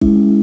Música